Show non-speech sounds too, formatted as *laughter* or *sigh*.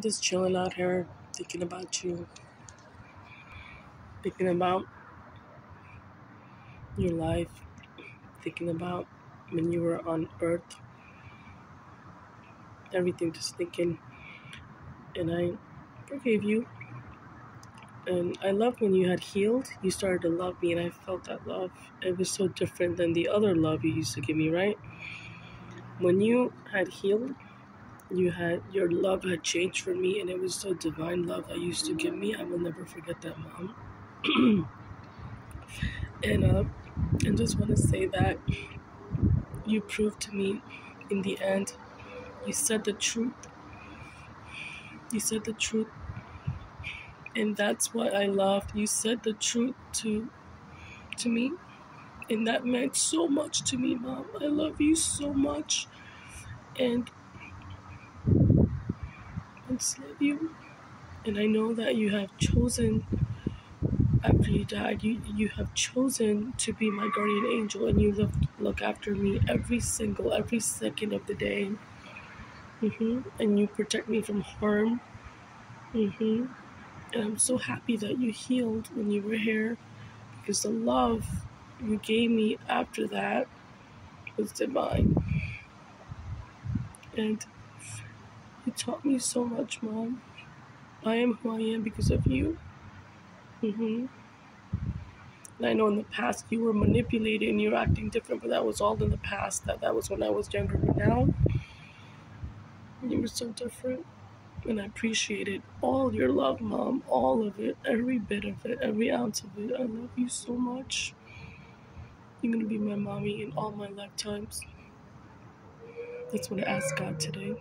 Just chilling out here, thinking about you, thinking about your life, thinking about when you were on earth, everything just thinking. And I forgave you. And I loved when you had healed. You started to love me, and I felt that love. It was so different than the other love you used to give me, right? When you had healed, you had your love had changed for me, and it was so divine love that used to give me. I will never forget that, mom. *clears throat* and uh, I just want to say that you proved to me in the end. You said the truth. You said the truth. And that's what I loved. You said the truth to to me. And that meant so much to me, Mom. I love you so much. And Love you. And I know that you have chosen after you died, you you have chosen to be my guardian angel and you look look after me every single every second of the day. hmm And you protect me from harm. hmm And I'm so happy that you healed when you were here because the love you gave me after that was divine. And you taught me so much, Mom. I am who I am because of you. Mm-hmm. And I know in the past you were manipulated and you were acting different, but that was all in the past. That that was when I was younger. But now you were so different, and I appreciated all your love, Mom. All of it, every bit of it, every ounce of it. I love you so much. You're gonna be my mommy in all my lifetimes. That's what I asked God today.